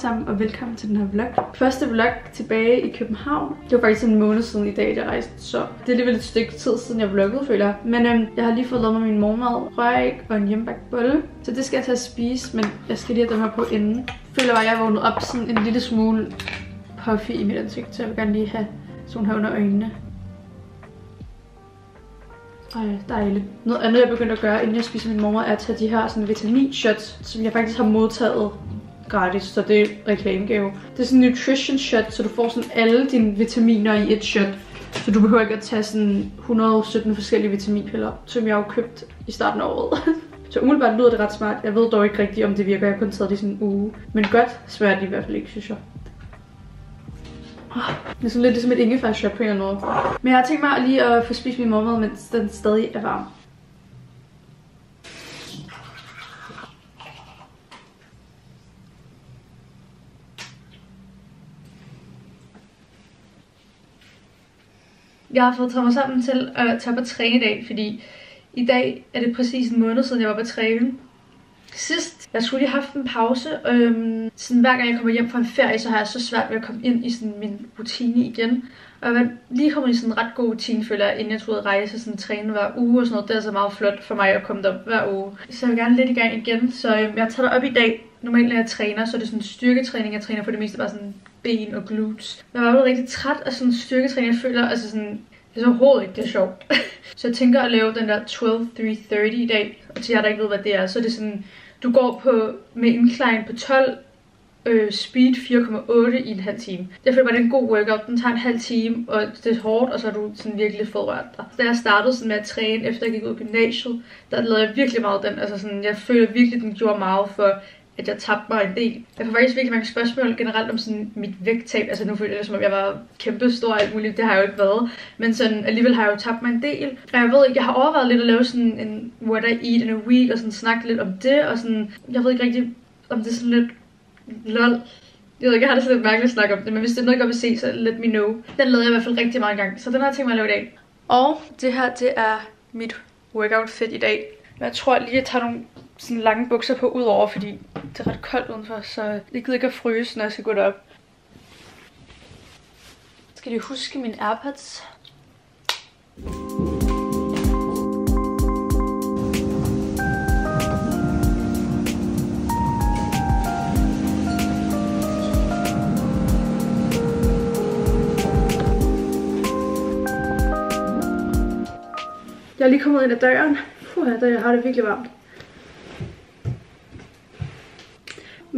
sammen, og velkommen til den her vlog. Første vlog tilbage i København. Det var faktisk en måned siden i dag, jeg rejste, så det er alligevel et stykke tid siden, jeg vloggede, føler jeg. Men øhm, jeg har lige fået lavet mig min morgenmad, røg og en hjemmebagt bolle. Så det skal jeg tage at spise, men jeg skal lige have dem her på inden. Jeg føler bare, at jeg er vågnet op sådan en lille smule puffy i mit ansigt, så jeg vil gerne lige have sådan her under øjnene. Ej, dejligt. Noget andet, jeg begyndte at gøre, inden jeg spiser min morgenmad, er at tage de her sådan, vitaminshots, som jeg faktisk har modtaget gratis, så det er reklamegave. Det er sådan en nutrition shot, så du får sådan alle dine vitaminer i et shot. Så du behøver ikke at tage sådan 117 forskellige vitaminpiller, som jeg har købt i starten af året. så umiddelbart lyder det ret smart. Jeg ved dog ikke rigtigt, om det virker. Jeg har kun taget det i sådan en uge. Men godt svært i hvert fald ikke, synes jeg. Ah, det er sådan lidt ligesom et ingefærshot på en eller anden måde. Men jeg har tænkt mig lige at få spist min morgenmad, mens den stadig er varm. Jeg har fået taget mig sammen til at tage på træne i dag, fordi i dag er det præcis en måned siden, jeg var på træne. Sidst, jeg skulle lige have haft en pause. Øhm, sådan hver gang jeg kommer hjem fra en ferie, så har jeg så svært ved at komme ind i sådan min rutine igen. Og jeg lige kommet i sådan en ret god rutine, føler jeg, inden jeg troede at rejse, sådan træne hver uge og sådan noget. Det er så meget flot for mig at komme derop hver uge. Så jeg vil gerne lidt i gang igen, så øhm, jeg tager op i dag. Normalt når jeg træner, så er det sådan styrketræning, jeg træner for det meste bare sådan ben og glutes. Jeg var blevet rigtig træt af sådan styrketræning. Jeg føler, altså sådan, det er overhovedet ikke det er sjovt. så jeg tænker at lave den der 12-3-30 i dag. Og til jer, der ikke ved, hvad det er, så er det sådan, du går på med incline på 12, øh, speed 4,8 i en halv time. Jeg føler bare, det er en god workout. Den tager en halv time, og det er hårdt, og så er du sådan virkelig fået rørt dig. Da jeg startede sådan med at træne, efter jeg gik ud af gymnasiet, der lavede jeg virkelig meget den. Altså sådan, jeg føler virkelig, den gjorde meget for at jeg tabte mig en del. Jeg får faktisk virkelig mange spørgsmål generelt om sådan mit vægttab. Altså nu føler jeg det som om jeg var kæmpe stor og alt muligt. Det har jeg jo ikke været. Men sådan alligevel har jeg jo tabt mig en del. Og jeg ved ikke, jeg har overvejet lidt at lave sådan en what I eat in a week og sådan snakke lidt om det. Og sådan, jeg ved ikke rigtig, om det er sådan lidt lol. Jeg ved ikke, jeg har det sådan lidt mærkeligt at snakke om det, men hvis det er noget, jeg godt vil se, så let me know. Den lavede jeg i hvert fald rigtig mange gange, så den har jeg tænkt mig at lave i dag. Og det her, det er mit workout fit i dag. Men jeg tror lige, jeg tager nogle sådan lange bukser på udover, fordi det er ret koldt udenfor, så jeg gider ikke at fryse, når jeg skal gå derop. Skal lige huske mine Airpods? Jeg er lige kommet ind ad døren. Puh, jeg har det virkelig varmt.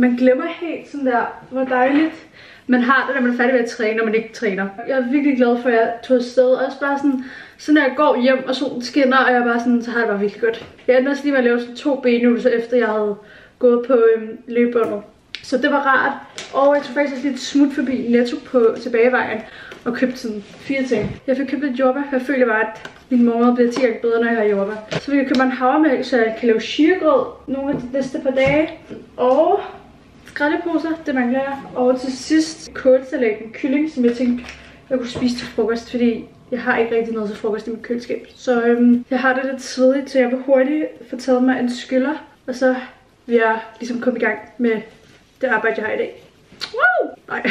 Man glemmer helt sådan der, hvor dejligt man har det, når man er færdig med at træne, når man ikke træner. Jeg er virkelig glad for, at jeg tog afsted. Også bare sådan, så når jeg går hjem, og solen skinner, og jeg bare sådan, så har det bare virkelig godt. Jeg endte også lige med at lave sådan to benøvelser, efter jeg havde gået på øhm, løbebåndet. Så det var rart. Og jeg tog faktisk også lidt smut forbi Netto på tilbagevejen og købte sådan fire ting. Jeg fik købt lidt jordbær, for jeg følte bare, at min mor bliver 10 gange bedre, når jeg har jordbær. Så vi jeg købe en havremælk, så jeg kan lave shirgrød nogle af de næste par dage. Og skraldeposer, det mangler jeg. Og til sidst kålsalaten kylling, som jeg tænkte, jeg kunne spise til frokost, fordi jeg har ikke rigtig noget til frokost i mit køleskab. Så øhm, jeg har det lidt svedigt, så jeg vil hurtigt få taget mig en skyller, og så vil jeg ligesom komme i gang med det arbejde, jeg har i dag. Woo! Nej.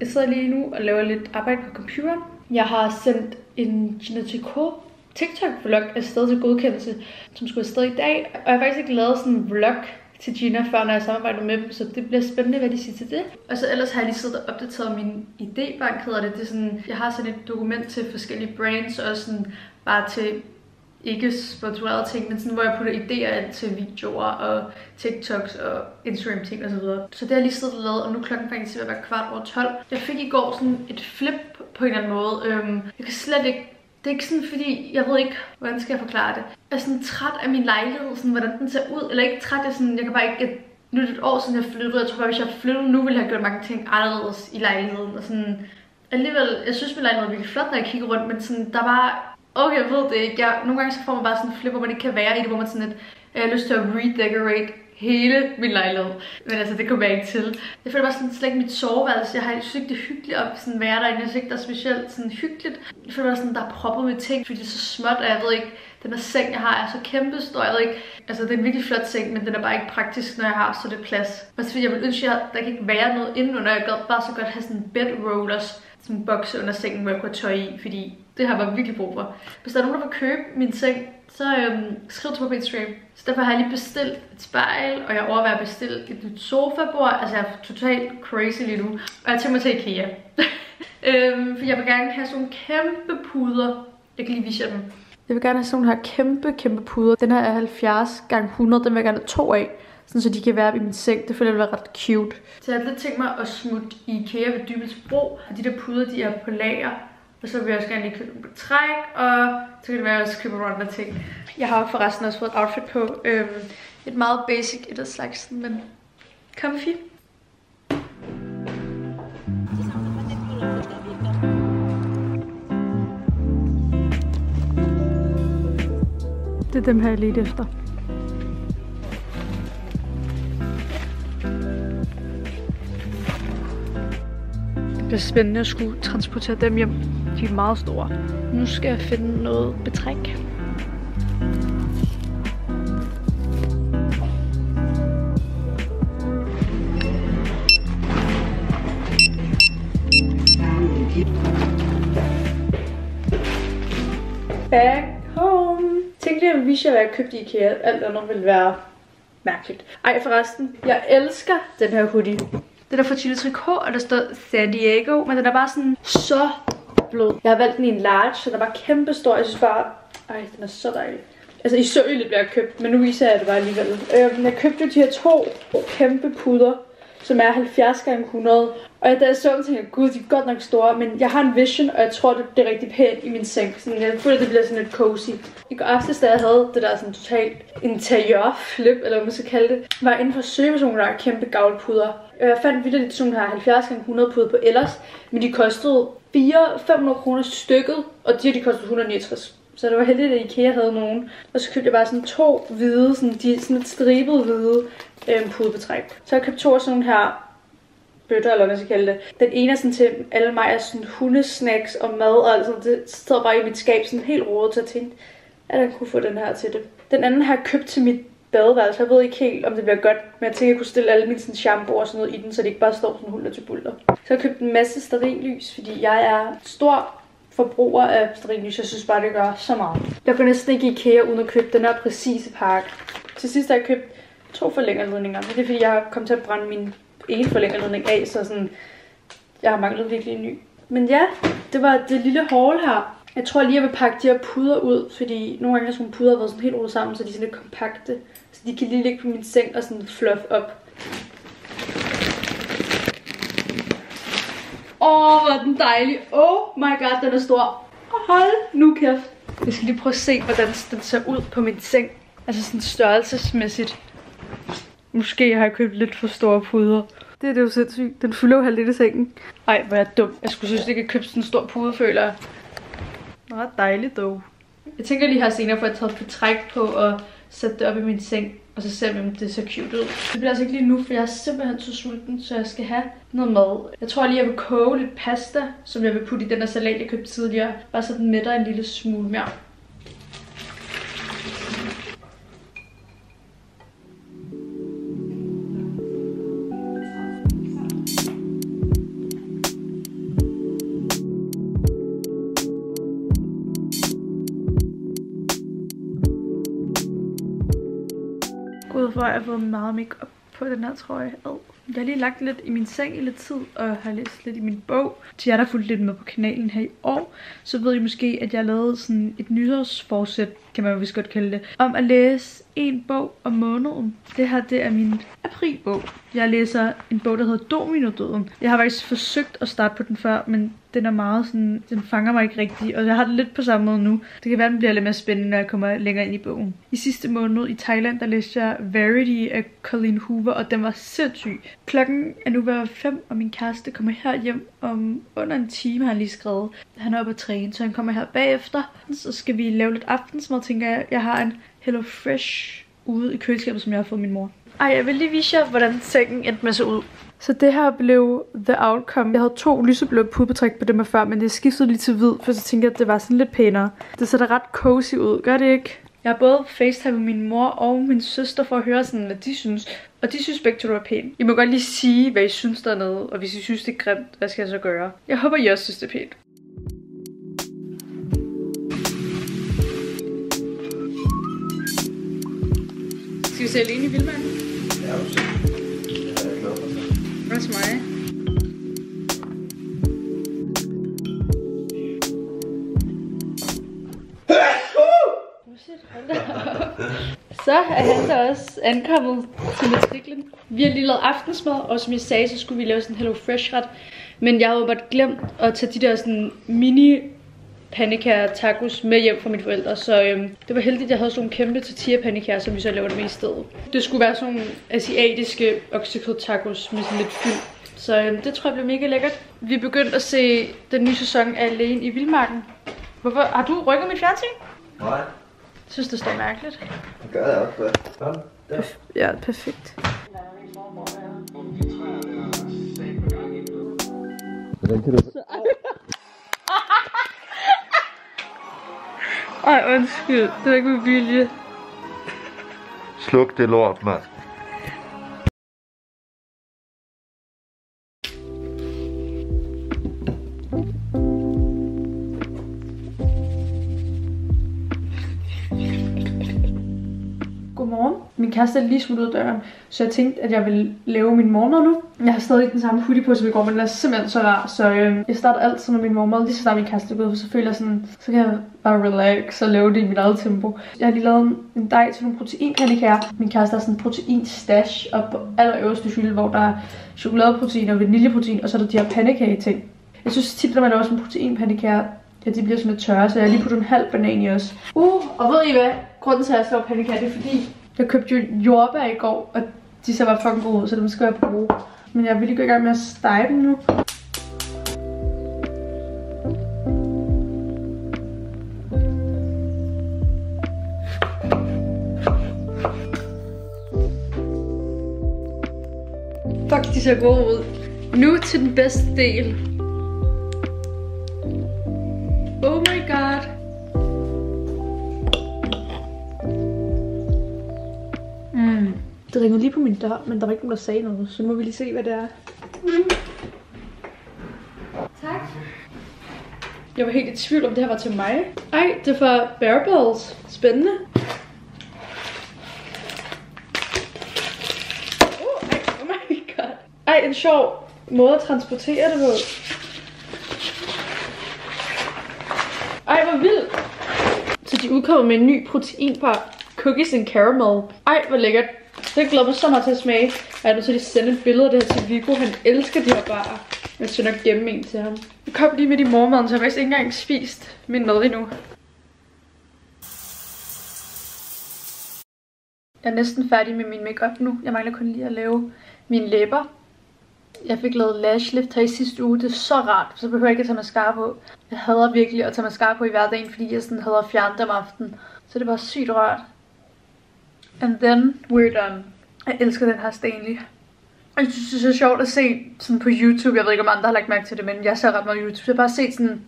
Jeg sidder lige nu og laver lidt arbejde på computeren. Jeg har sendt en Genetico TikTok-vlog afsted til godkendelse, som skulle afsted i dag. Og jeg har faktisk ikke lavet sådan en vlog til Gina, før når jeg samarbejder med dem, så det bliver spændende, hvad de siger til det. Og så ellers har jeg lige siddet og opdateret min idébank, hedder det. det er sådan, jeg har sådan et dokument til forskellige brands, og sådan bare til ikke sponsorerede ting, men sådan, hvor jeg putter idéer ind til videoer og TikToks og Instagram ting og så videre. Så det har jeg lige siddet og lavet, og nu klokken faktisk ved at være kvart over 12. Jeg fik i går sådan et flip på en eller anden måde. Øhm, jeg kan slet ikke det er ikke sådan, fordi jeg ved ikke, hvordan skal jeg forklare det. Jeg er sådan træt af min lejlighed, sådan, hvordan den ser ud. Eller ikke træt, jeg, sådan, jeg kan bare ikke... Jeg, nu er det et år siden, jeg flyttede. Jeg tror bare, hvis jeg flyttede nu, ville jeg have gjort mange ting anderledes i lejligheden. Og sådan, alligevel, jeg synes, min lejlighed er virkelig flot, når jeg kigger rundt, men sådan, der var Okay, jeg ved det ikke. Jeg, nogle gange så får man bare sådan en flip, hvor man ikke kan være i det, hvor man sådan lidt, jeg har lyst til at redecorate hele min lejlighed. Men altså, det kunne jeg ikke til. Jeg føler bare sådan slet ikke mit soveværelse. Jeg har synes ikke, det er hyggeligt at sådan være derinde. Jeg synes ikke, der er specielt sådan hyggeligt. Jeg føler bare sådan, der er proppet med ting, fordi det er så småt, og jeg ved ikke, den her seng, jeg har, er så kæmpe stor. Jeg ved ikke, altså det er en virkelig flot seng, men den er bare ikke praktisk, når jeg har så det plads. Men så jeg vil ønske, at der kan ikke være noget indenunder. Jeg gad bare så godt have sådan bed rollers, sådan en bokse under sengen, hvor jeg kunne have tøj i, fordi det har jeg bare virkelig brug for. Hvis der er nogen, der vil købe min seng, så øhm, skriv til mig på Instagram. Så derfor har jeg lige bestilt et spejl, og jeg overvejer at bestille et nyt sofabord. Altså jeg er totalt crazy lige nu. Og jeg tænker mig til Ikea. øhm, for jeg vil gerne have sådan nogle kæmpe puder. Jeg kan lige vise jer dem. Jeg vil gerne have sådan nogle her kæmpe, kæmpe puder. Den her er 70 gange 100 Den vil jeg gerne have to af. Sådan så de kan være i min seng. Det føler jeg vil være ret cute. Så jeg har lidt tænkt mig at smutte i Ikea ved Dybels Bro. Og de der puder, de er på lager. Og så vil jeg også gerne lige købe på træk, og så kan det være, at jeg også køber nogle andre ting. Jeg har forresten også fået et outfit på. Øhm, et meget basic et af slags, men comfy. Det er dem her, jeg ledte efter. Det bliver spændende at skulle transportere dem hjem. De er meget store. Nu skal jeg finde noget betræk. Back home. Tænk lige, at vi skal hvad købt i IKEA. Alt andet ville være mærkeligt. Ej, forresten. Jeg elsker den her hoodie. Den er fra Chile Tricot, og der står San Diego, men den er bare sådan så blød. Jeg har valgt den i en large, så den er bare kæmpe stor. Jeg synes bare, ej, den er så dejlig. Altså i sølv bliver jeg købt, men nu viser jeg det bare alligevel. Øhm, jeg købte de her to kæmpe puder, som er 70 x 100. Og da jeg så dem, tænkte jeg, gud, de er godt nok store, men jeg har en vision, og jeg tror, det bliver rigtig pænt i min seng. Sådan, jeg føler, det bliver sådan lidt cozy. I går aftes, da jeg havde det der sådan totalt interiør-flip, eller hvad man skal kalde det, var inden for servicezonen, der er kæmpe gavlpuder. Øh, jeg fandt vildt sådan her 70 gange 100 puder på ellers, men de kostede 400-500 kroner stykket, og de her de kostede 169. Så det var heldigt, at IKEA havde nogen. Og så købte jeg bare sådan to hvide, sådan, de, sådan et stribet hvide øhm, pudebetræk. Så jeg købte to af sådan nogle her bøtter, eller hvad man skal kalde det. Den ene er sådan til alle mig er sådan hundesnacks og mad, og altså, det sidder bare i mit skab sådan helt rodet, så jeg tænkte, at jeg kunne få den her til det. Den anden har jeg købt til mit badeværelse. Jeg ved ikke helt, om det bliver godt, men jeg tænker, at jeg kunne stille alle mine sådan, shampoo og sådan noget i den, så det ikke bare står sådan hulter til bulter. Så jeg købt en masse sterillys, fordi jeg er stor forbruger af sterillys. Jeg synes bare, det gør så meget. Jeg går næsten ikke i IKEA uden at købe den her præcise pakke. Til sidst har jeg købt to forlængerledninger, men det er fordi, jeg har kommet til at brænde min ene forlængerledning af, så sådan, jeg har manglet virkelig en ny. Men ja, det var det lille haul her. Jeg tror lige, jeg vil pakke de her puder ud, fordi nogle gange har sådan puder været sådan helt rodet sammen, så de er sådan lidt kompakte. Så de kan lige ligge på min seng og sådan fluff op. Åh, oh, hvor er den dejlig. Oh my god, den er stor. Hold nu kæft. Jeg skal lige prøve at se, hvordan den ser ud på min seng. Altså sådan størrelsesmæssigt. Måske har jeg købt lidt for store puder. Det er det jo sindssygt. Den fylder jo halvdelen i sengen. Ej, hvor er jeg dum. Jeg skulle synes ikke, at købe sådan en stor pude, føler jeg. Meget dejligt dog. Jeg tænker lige her senere, for at tage et træk på og sætte det op i min seng. Og så ser vi, om det ser cute ud. Det bliver altså ikke lige nu, for jeg er simpelthen så sulten, så jeg skal have noget mad. Jeg tror lige, jeg vil koge lidt pasta, som jeg vil putte i den der salat, jeg købte tidligere. Bare så den mætter en lille smule mere. Hvor jeg har fået meget makeup på den her trøje. Ad. Jeg har lige lagt lidt i min seng i lidt tid, og har læst lidt i min bog. Til jer, der fulgt lidt med på kanalen her i år, så ved I måske, at jeg lavede sådan et nytårsforsæt, kan man jo vist godt kalde det, om at læse en bog om måneden. Det her, det er min aprilbog. Jeg læser en bog, der hedder Dominodøden. Jeg har faktisk forsøgt at starte på den før, men den er meget sådan, den fanger mig ikke rigtigt, og jeg har det lidt på samme måde nu. Det kan være, den bliver lidt mere spændende, når jeg kommer længere ind i bogen. I sidste måned i Thailand, der læste jeg Verity af Colleen Hoover, og den var sindssyg. Klokken er nu ved 5, og min kæreste kommer her hjem om under en time, har han lige skrevet. Han er oppe at træne, så han kommer her bagefter. Så skal vi lave lidt aftensmad, tænker jeg. Jeg har en Hello Fresh ude i køleskabet, som jeg har fået min mor. Ej, jeg vil lige vise jer, hvordan sengen endte med at se ud. Så det her blev the outcome. Jeg havde to lyseblå pudebetræk på dem før, men det skiftede lige til hvid, for så tænkte jeg, at det var sådan lidt pænere. Det ser da ret cozy ud, gør det ikke? Jeg har både facetime med min mor og min søster for at høre sådan, hvad de synes. Og de synes begge to, er pænt. I må godt lige sige, hvad I synes dernede. Og hvis I synes, det er grimt, hvad skal jeg så gøre? Jeg håber, I også synes, det er pænt. Vi se alene i Vildmanden? Ja, du ser. Jeg er glad for det. Også mig. Så er han så også ankommet til matriklen. Vi har lige lavet aftensmad, og som jeg sagde, så skulle vi lave sådan en Hello Fresh ret. Men jeg havde bare glemt at tage de der sådan mini pandekager tacos med hjem fra mine forældre. Så øhm, det var heldigt, at jeg havde sådan nogle kæmpe tortilla pandekager, som vi så laver det med i stedet. Det skulle være sådan nogle asiatiske oksekød tacos med sådan lidt fyld. Så øhm, det tror jeg bliver mega lækkert. Vi er begyndt at se den nye sæson af Alene i Vildmarken. Hvorfor? Har du rykket mit fjernsyn? Nej, Jeg synes, det står mærkeligt. det gør jeg også. Sådan. Der. Ja, perfekt. Hvordan kan du... Ej, undskyld. Det var ikke med vilje. Sluk det lort, mand. Min kæreste lige smudt ud af døren, så jeg tænkte, at jeg ville lave min morgenmad nu. Jeg har stadig den samme hoodie på som i går, men den er simpelthen så rar, så øh, jeg starter altid med min morgenmad, lige så snart min kæreste er gået, så føler jeg sådan, så kan jeg bare relax og lave det i mit eget tempo. Jeg har lige lavet en- dej til nogle proteinpandekager. Min kæreste har sådan en protein stash op på allerøverste hylde, hvor der er chokoladeprotein og vaniljeprotein, og så er der de her pandekage ting. Jeg synes tit, når man laver sådan en proteinpandekager, ja, de bliver sådan lidt tørre, så jeg har lige puttet en halv banan i også. Uh, og ved I hvad? Grunden til, at jeg slår pandekager, det er fordi, jeg købte jo jordbær i går, og de så var fucking gode så dem skal jeg bruge. Men jeg vil lige gå i gang med at stege dem nu. Fuck, de ser gode ud. Nu til den bedste del. Det ringede lige på min dør, men der var ikke nogen, der sagde noget, så nu må vi lige se, hvad det er. Tak. Jeg var helt i tvivl om, det her var til mig. Ej, det er fra Bearballs. Spændende. Oh, ej, oh my god. Ej, en sjov måde at transportere det på. Ej, hvor vildt. Så de udkommer med en ny proteinbar. Cookies and caramel. Ej, hvor lækkert. Det glæder mig så meget til at smage. Jeg er nødt til at sende et billede af det her til Viggo. Han elsker de her barer. Jeg skal nok gemme en til ham. Jeg kom lige midt i morgenmaden, så jeg har faktisk ikke engang spist min mad endnu. Jeg er næsten færdig med min makeup nu. Jeg mangler kun lige at lave mine læber. Jeg fik lavet lash lift her i sidste uge. Det er så rart, så behøver jeg ikke at tage mascara på. Jeg hader virkelig at tage mascara på i hverdagen, fordi jeg sådan hader at fjerne dem om aftenen. Så det var sygt rart. And then we're done. Jeg elsker den her Stanley. Jeg synes, det er så sjovt at se sådan på YouTube. Jeg ved ikke, om andre har lagt mærke til det, men jeg ser ret meget YouTube. Så jeg har bare set sådan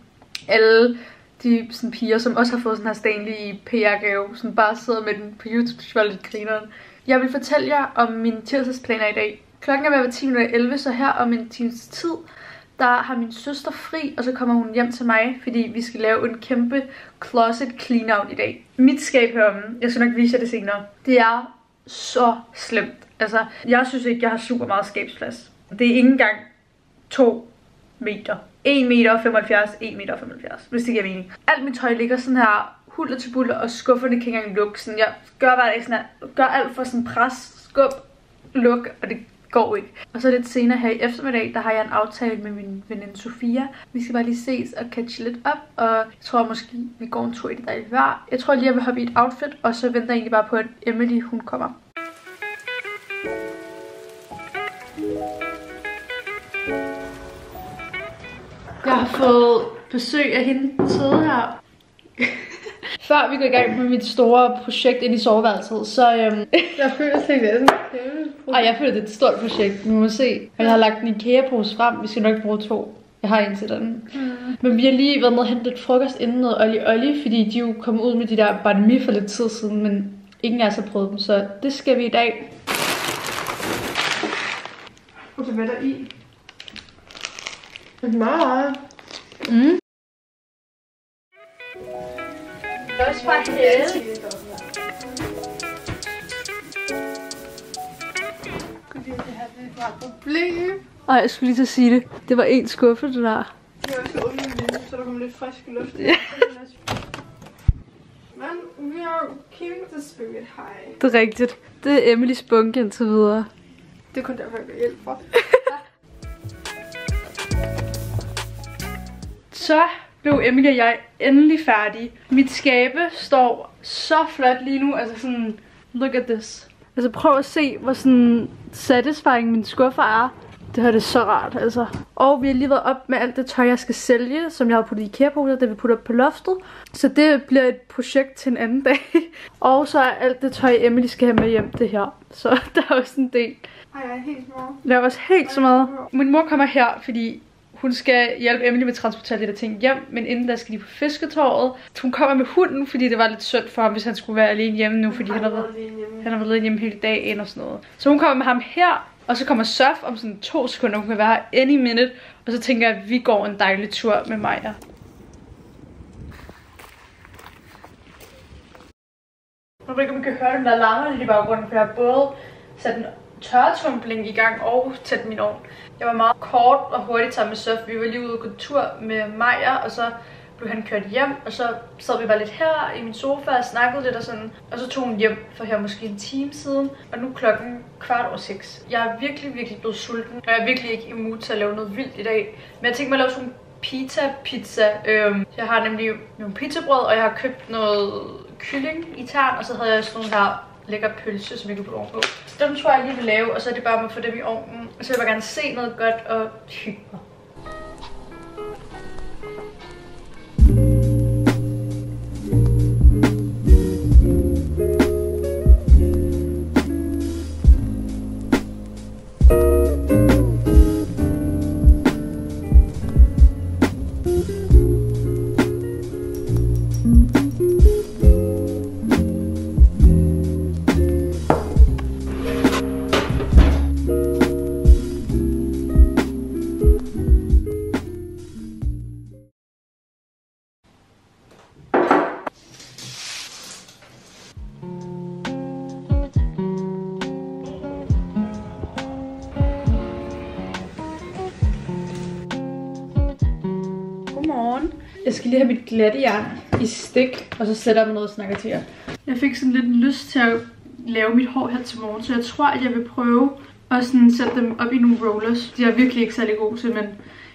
alle de sådan piger, som også har fået sådan her Stanley i PR-gave, som bare sidder med den på YouTube, det var lidt grineren. Jeg vil fortælle jer om mine tirsdagsplaner i dag. Klokken er ved at være 10.11, så her om en times tid, der har min søster fri, og så kommer hun hjem til mig, fordi vi skal lave en kæmpe closet clean out i dag. Mit skab heromme, jeg skal nok vise jer det senere, det er så slemt. Altså, jeg synes ikke, jeg har super meget skabsplads. Det er ikke engang 2 meter. 1 meter 75, 1 meter 75, hvis det giver mening. Alt mit tøj ligger sådan her huller til buller, og skufferne kan ikke engang lukke. Sådan, jeg gør hver dag sådan her, gør alt for sådan pres, skub, luk, og det går ikke. Og så lidt senere her i eftermiddag, der har jeg en aftale med min veninde Sofia. Vi skal bare lige ses og catch lidt op, og jeg tror måske, vi går en tur i det der hver. Jeg tror lige, jeg vil hoppe i et outfit, og så venter jeg egentlig bare på, at Emily, hun kommer. Jeg har fået besøg af hende søde her. Før vi går i gang med mit store projekt ind i soveværelset, så... Øhm, Jeg føler, at det er sådan et ej, jeg føler, det er et stort projekt. Vi må se. Og jeg har lagt en IKEA-pose frem. Vi skal nok bruge to. Jeg har en til den. Mm. Men vi har lige været med at hente lidt frokost inden noget Olli Olli, fordi de jo kom ud med de der banh mi for lidt tid siden, men ingen af os har prøvet dem, så det skal vi i dag. Okay, hvad er der i? Meget. Mm. Også fra det det er et problem. Ej, jeg skulle lige til at sige det. Det var en skuffe, det der. Jeg er også åbne vinduet, så der kommer lidt frisk luft. Ja. Men we are keeping the spirit high. Det er rigtigt. Det er Emilys bunke indtil videre. Det er kun derfor, jeg vil hjælpe for. Så blev Emily og jeg endelig færdige. Mit skabe står så flot lige nu. Altså sådan, look at this. Altså prøv at se, hvor sådan satisfying min skuffer er. Det her det er så rart, altså. Og vi har lige været op med alt det tøj, jeg skal sælge, som jeg har puttet i IKEA-poser, det vi putter op på loftet. Så det bliver et projekt til en anden dag. og så er alt det tøj, Emily skal have med hjem, det her. Så der er også en del. Ej, jeg er helt meget. Der er også helt så meget. Min mor kommer her, fordi hun skal hjælpe Emily med at transportere lidt af ting hjem, men inden der skal de på fisketåret. Så hun kommer med hunden, fordi det var lidt synd for ham, hvis han skulle være alene hjemme nu, fordi han har været, han har været alene hjemme hele dagen og sådan noget. Så hun kommer med ham her, og så kommer Surf om sådan to sekunder. Hun kan være her any minute. Og så tænker jeg, at vi går en dejlig tur med Maja. Jeg ved ikke, om I kan høre dem der larmer lidt i baggrunden, for jeg har både sat en tørretumbling i gang og tæt min ovn. Jeg var meget kort og hurtigt sammen med Surf. Vi var lige ude og gå tur med Maja, og så blev han kørt hjem, og så sad vi bare lidt her i min sofa og snakkede lidt og sådan. Og så tog hun hjem for her måske en time siden, og nu er klokken kvart over seks. Jeg er virkelig, virkelig blevet sulten, og jeg er virkelig ikke imod til at lave noget vildt i dag. Men jeg tænkte mig at lave sådan en pita-pizza. Øhm, jeg har nemlig nogle pizzabrød, og jeg har købt noget kylling i tern, og så havde jeg sådan nogle her lækker pølse, som jeg kan putte ovenpå. Så dem tror jeg lige vil lave, og så er det bare med at få dem i ovnen. Så jeg vil bare gerne se noget godt og hygge mig. Godmorgen. Jeg skal lige have mit glatte jern i stik, og så sætter jeg mig ned og snakker til jer. Jeg fik sådan lidt lyst til at lave mit hår her til morgen, så jeg tror, at jeg vil prøve at sådan sætte dem op i nogle rollers. De er virkelig ikke særlig gode til, men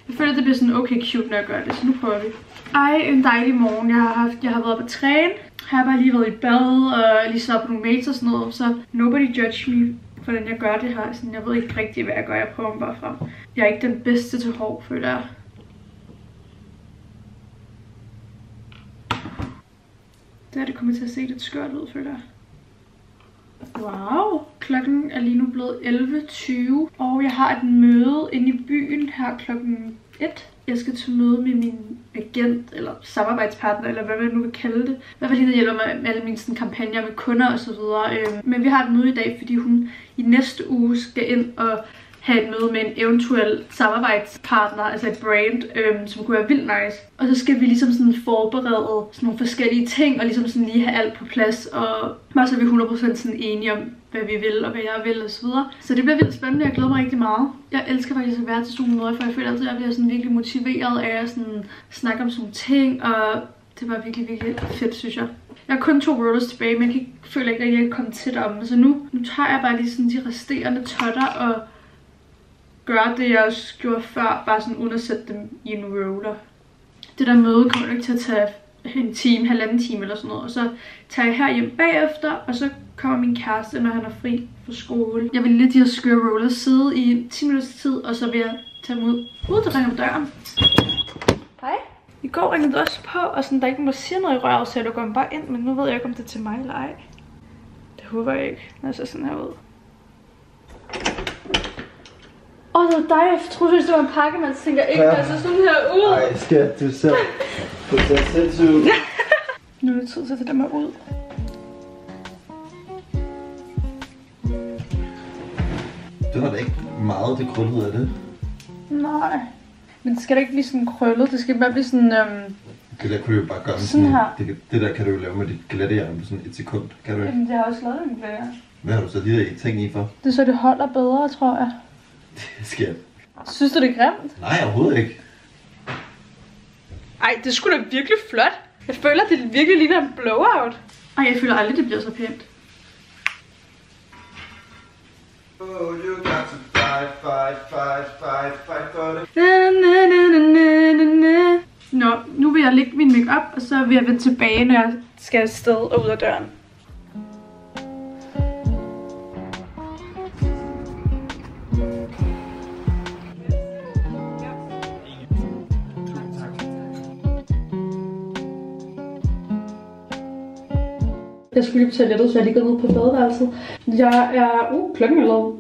jeg føler, at det bliver sådan okay cute, når jeg gør det, så nu prøver vi. Ej, en dejlig morgen. Jeg har, haft, jeg har været på træne. Har jeg bare lige været i bad og lige så på nogle mates og sådan noget. Så nobody judge me, hvordan jeg gør det her. Sådan, jeg ved ikke rigtig, hvad jeg gør. Jeg prøver mig bare frem. Jeg er ikke den bedste til hår, føler jeg. Det her det kommer til at se lidt skørt ud, føler jeg. Wow, klokken er lige nu blevet 11.20, og jeg har et møde inde i byen her klokken 1. Jeg skal til møde med min agent, eller samarbejdspartner, eller hvad man nu vil kalde det. I hvert fald hende, hjælper mig med alle mine sådan, kampagner med kunder og så videre. Øhm, Men vi har et møde i dag, fordi hun i næste uge skal ind og have et møde med en eventuel samarbejdspartner, altså et brand, øhm, som kunne være vildt nice. Og så skal vi ligesom sådan forberede sådan nogle forskellige ting, og ligesom sådan lige have alt på plads, og bare så er vi 100% sådan enige om, hvad vi vil, og hvad jeg vil, og så videre. Så det bliver vildt spændende, jeg glæder mig rigtig meget. Jeg elsker faktisk at være til sådan nogle møder, for jeg føler altid, at jeg bliver sådan virkelig motiveret af at sådan snakke om sådan nogle ting, og det var virkelig, virkelig fedt, synes jeg. Jeg har kun to rollers tilbage, men jeg kan ikke, føler ikke rigtig, at jeg kan komme til om. Så nu, nu tager jeg bare lige sådan de resterende totter og gøre det, jeg også gjorde før, bare sådan uden at sætte dem i en roller. Det der møde kommer ikke til at tage en time, halvanden time eller sådan noget. Og så tager jeg her hjem bagefter, og så kommer min kæreste, når han er fri fra skole. Jeg vil lidt de her skøre rollers sidde i 10 minutters tid, og så vil jeg tage dem ud. Uh, der ringer på døren. Hej. I går ringede du også på, og sådan, der ikke må sige noget i røret, så du går bare ind, men nu ved jeg ikke, om det er til mig eller ej. Det håber jeg ikke, når jeg ser sådan her ud. Åh, oh, det var dig. Jeg troede, det var en pakke, man tænker ikke, Ja. altså sådan her ud. Ej, skat, du ser... Du ser sindssygt ud. Nu er det tid til at dem her ud. Det var da ikke meget, det krøllede af det. Nej. Men det skal da ikke blive sådan krøllet. Det skal bare blive sådan... Øhm, Det der kunne du jo bare gøre Sådan sådan, her. det, det, der kan du jo lave med dit glattejern på sådan et sekund. Kan du ikke? jamen, jeg har også lavet en blære. Hvad har du så lige i ting i for? Det er så, det holder bedre, tror jeg. Skat. Synes du, det er grimt? Nej, overhovedet ikke. Ej, det skulle da virkelig flot. Jeg føler, det virkelig ligner en blowout. Ej, jeg føler aldrig, det bliver så pænt. Oh, you got to fight, fight, fight, fight, fight for det. Na, na, na, na, na, na. Nå, nu vil jeg lægge min makeup, og så vil jeg vende tilbage, når jeg skal afsted og ud af døren. Jeg skulle lige på toilettet, så jeg lige gået ned på badeværelset. Jeg er, uh, klokken er lavet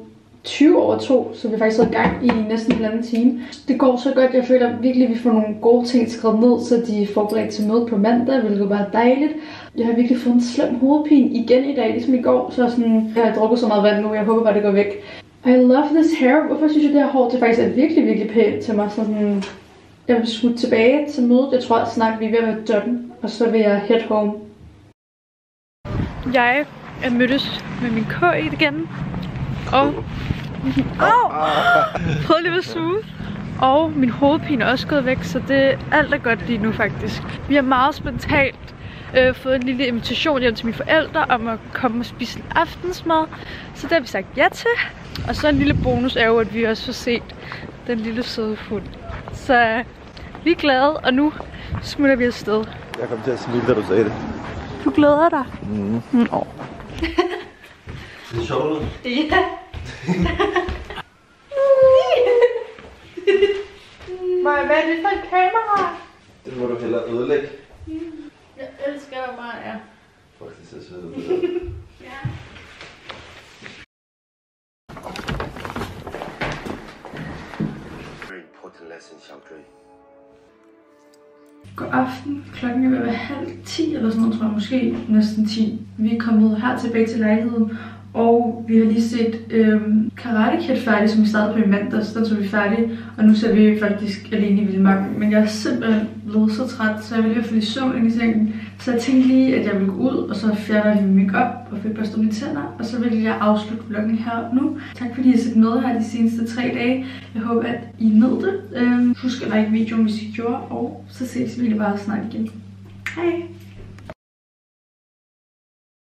20 over 2, så vi har faktisk været i gang i næsten en halvanden time. Det går så godt, jeg føler virkelig, at vi får nogle gode ting skrevet ned, så de er forberedt til møde på mandag, hvilket bare er dejligt. Jeg har virkelig fået en slem hovedpine igen i dag, ligesom i går, så sådan, jeg har drukket så meget vand nu, jeg håber bare, det går væk. I love this hair. Hvorfor synes jeg, det her hår det faktisk er virkelig, virkelig pænt til mig? Sådan, jeg vil smutte tilbage til mødet. Jeg tror snart, vi er ved at være done, og så vil jeg head home. Jeg er mødtes med min K igen. Og... Oh! Prøv lige at suge. Og min hovedpine er også gået væk, så det alt er godt lige nu faktisk. Vi har meget spontant øh, fået en lille invitation hjem til mine forældre om at komme og spise en aftensmad. Så det har vi sagt ja til. Og så en lille bonus er jo, at vi også får set den lille søde hund. Så øh, vi er glade, og nu smutter vi afsted. Jeg kom til at smile, da du sagde det. Du glæder dig? Mm. Nå. Det er sjovt. Ja. Maja, hvad er det for et kamera? Det må du hellere ødelægge. Jeg elsker Maja. Fuck, det ser sødt ud. God aften. Klokken er ved at være halv 10 eller sådan noget, tror jeg. Måske næsten 10. Vi er kommet her tilbage til lejligheden. Og vi har lige set øhm, Karate Kid færdig, som vi startede på i mandags. Den tog vi færdig. Og nu ser vi faktisk alene i Vildmarken. Men jeg er simpelthen blevet så træt, så jeg vil lige hvert fald i søvn ind i sengen. Så jeg tænkte lige, at jeg ville gå ud, og så fjerner jeg min makeup og fik børstet mine tænder. Og så vil jeg afslutte vloggen her nu. Tak fordi I har set med her de seneste tre dage. Jeg håber, at I nød det. Øhm, husk at like videoen, hvis I gjorde. Og så ses vi lige bare snart igen. Hej!